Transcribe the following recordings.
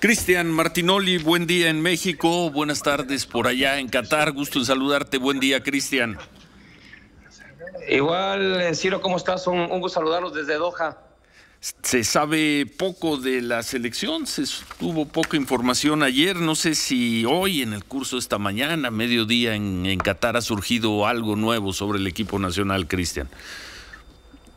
Cristian Martinoli, buen día en México, buenas tardes por allá en Qatar, gusto en saludarte, buen día Cristian. Igual, eh, Ciro, ¿cómo estás? Un, un gusto saludarlos desde Doha. Se sabe poco de la selección, se tuvo poca información ayer, no sé si hoy en el curso de esta mañana, mediodía en, en Qatar ha surgido algo nuevo sobre el equipo nacional, Cristian.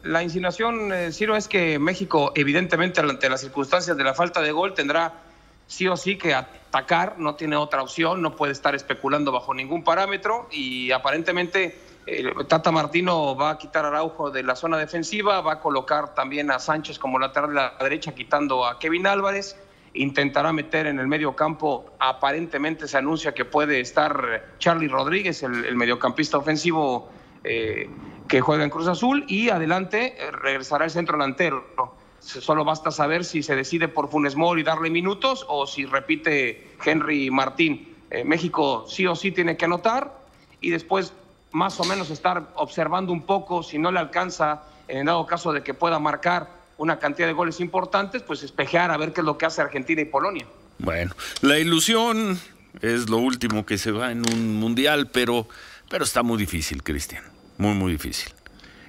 La insinuación, eh, Ciro, es que México, evidentemente, ante las circunstancias de la falta de gol, tendrá sí o sí que atacar, no tiene otra opción, no puede estar especulando bajo ningún parámetro y aparentemente eh, Tata Martino va a quitar a Araujo de la zona defensiva, va a colocar también a Sánchez como lateral de la derecha, quitando a Kevin Álvarez. Intentará meter en el medio campo, aparentemente se anuncia que puede estar Charlie Rodríguez, el, mediocampista ofensivo eh, que juega en Cruz Azul, y adelante eh, regresará el centro delantero. Solo basta saber si se decide por Funes Mori darle minutos o si repite Henry Martín. México sí o sí tiene que anotar y después más o menos estar observando un poco, si no le alcanza, en dado caso de que pueda marcar una cantidad de goles importantes, pues espejear a ver qué es lo que hace Argentina y Polonia. Bueno, la ilusión es lo último que se va en un mundial, pero, pero está muy difícil, Cristian, muy, muy difícil.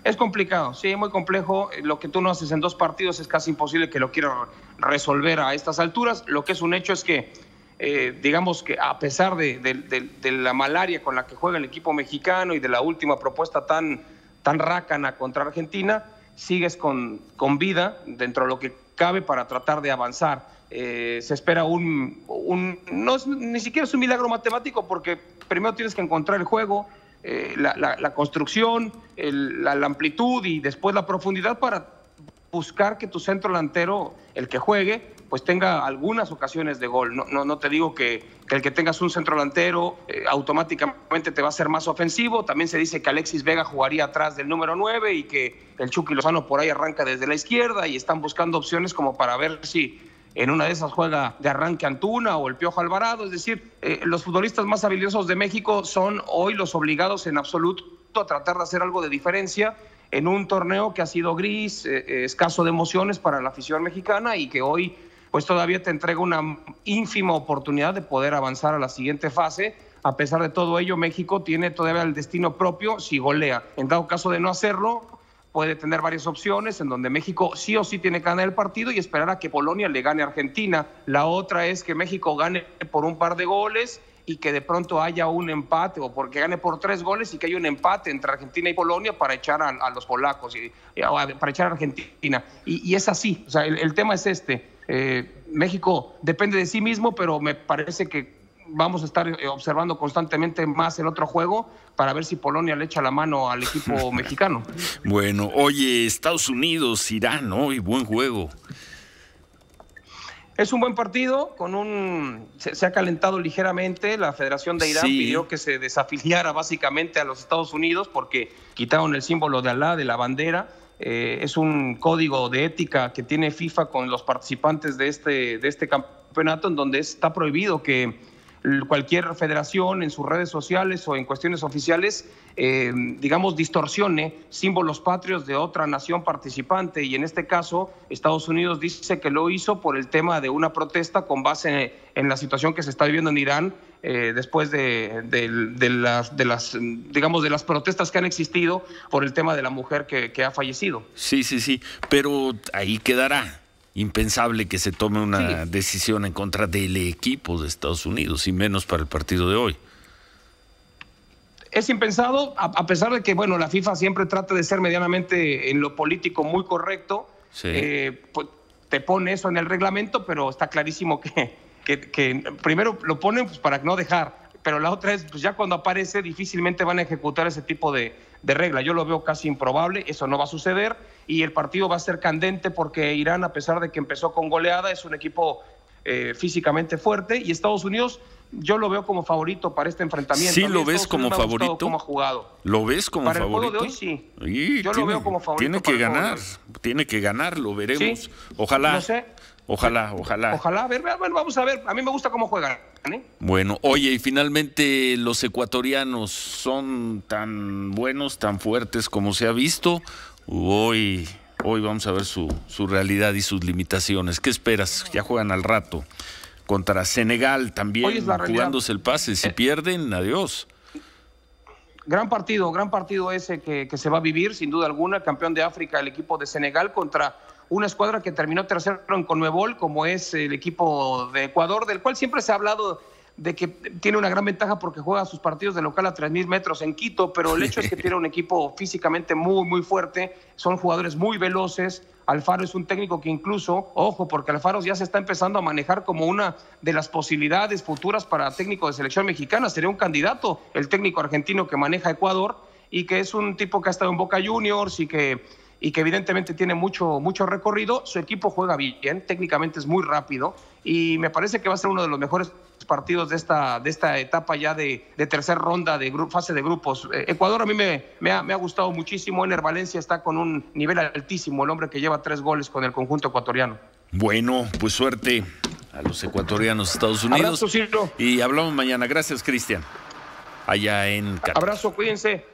Es complicado, sí, muy complejo. Lo que tú no haces en dos partidos es casi imposible que lo quieras resolver a estas alturas. Lo que es un hecho es que eh, digamos que a pesar de, la malaria con la que juega el equipo mexicano y de la última propuesta tan, tan rácana contra Argentina, sigues con, con vida dentro de lo que cabe para tratar de avanzar. Eh, se espera un, un no ni siquiera es un milagro matemático porque primero tienes que encontrar el juego, eh, la, construcción, la, amplitud y después la profundidad para buscar que tu centro delantero, el que juegue, pues tenga algunas ocasiones de gol. No, no, te digo que, el que tengas un centro delantero eh, automáticamente te va a ser más ofensivo. También se dice que Alexis Vega jugaría atrás del número 9 y que el Chucky Lozano por ahí arranca desde la izquierda y están buscando opciones como para ver si en una de esas juega de arranque Antuna o el Piojo Alvarado. Es decir, eh, los futbolistas más habilidosos de México son hoy los obligados en absoluto a tratar de hacer algo de diferencia en un torneo que ha sido gris, eh, escaso de emociones para la afición mexicana y que hoy pues todavía te entrega una ínfima oportunidad de poder avanzar a la siguiente fase. A pesar de todo ello, México tiene todavía el destino propio si golea. En dado caso de no hacerlo, puede tener varias opciones en donde México sí o sí tiene que ganar el partido y esperar a que Polonia le gane a Argentina. La otra es que México gane por un par de goles y que de pronto haya un empate o porque gane por tres goles y que haya un empate entre Argentina y Polonia para echar a, los polacos y, para echar a Argentina. Y, es así, o sea, el tema es este. Eh, México depende de sí mismo, pero me parece que vamos a estar eh, observando constantemente más el otro juego para ver si Polonia le echa la mano al equipo mexicano. Bueno, oye, Estados Unidos, Irán, hoy buen juego. Es un buen partido, con un se, ha calentado ligeramente. La Federación de Irán pidió que se desafiliara básicamente a los Estados Unidos porque quitaron el símbolo de Alá de la bandera eh, es un código de ética que tiene FIFA con los participantes de este, de este campeonato en donde está prohibido que cualquier federación en sus redes sociales o en cuestiones oficiales, eh, digamos, distorsione símbolos patrios de otra nación participante. Y en este caso, Estados Unidos dice que lo hizo por el tema de una protesta con base en la situación que se está viviendo en Irán eh, después de, las, de las, digamos, de las protestas que han existido por el tema de la mujer que ha fallecido. Sí, sí, sí, pero ahí quedará impensable que se tome una decisión en contra del equipo de Estados Unidos, y menos para el partido de hoy. Es impensado, a, pesar de que, bueno, la FIFA siempre trata de ser medianamente en lo político muy correcto, eh, pues, te pone eso en el reglamento, pero está clarísimo que, que, primero lo ponen pues, para no dejar, pero la otra es, pues ya cuando aparece, difícilmente van a ejecutar ese tipo de, de regla. Yo lo veo casi improbable, eso no va a suceder y el partido va a ser candente porque Irán, a pesar de que empezó con goleada, es un equipo eh, físicamente fuerte y Estados Unidos yo lo veo como favorito para este enfrentamiento. ¿Sí lo ves como favorito? Cómo ha jugado. ¿Lo ves como para favorito? El juego de hoy, sí. yo lo veo como favorito. Tiene que ganar, tiene que ganar, lo veremos. Ojalá. No sé. Ojalá, ojalá. Ojalá, a ver, vamos a ver. A mí me gusta cómo juegan. ¿eh? Bueno, oye, y finalmente los ecuatorianos son tan buenos, tan fuertes como se ha visto. Hoy Hoy vamos a ver su, su realidad y sus limitaciones. ¿Qué esperas? Ya juegan al rato. contra Senegal también, jugándose el pase. Si eh, pierden, adiós. Gran partido, gran partido ese que, que, se va a vivir, sin duda alguna. Campeón de África, el equipo de Senegal contra una escuadra que terminó tercero en Conmebol, como es el equipo de Ecuador, del cual siempre se ha hablado de que tiene una gran ventaja porque juega sus partidos de local a 3.000 metros en Quito, pero el hecho es que tiene un equipo físicamente muy, muy fuerte, son jugadores muy veloces. Alfaro es un técnico que incluso, ojo, porque Alfaro ya se está empezando a manejar como una de las posibilidades futuras para técnico de selección mexicana, sería un candidato el técnico argentino que maneja Ecuador y que es un tipo que ha estado en Boca Juniors y que y que evidentemente tiene mucho, mucho recorrido. Su equipo juega bien, técnicamente es muy rápido y me parece que va a ser uno de los mejores partidos de esta, de esta etapa ya de, de tercera ronda de fase de grupos. Eh, Ecuador a mí me, me, ha, me, ha, gustado muchísimo. Ener Valencia está con un nivel altísimo, el hombre que lleva tres goles con el conjunto ecuatoriano. Bueno, pues suerte a los ecuatorianos de Estados Unidos. Abrazo, Y hablamos mañana. Gracias, Cristian. Allá en Abrazo, cuídense.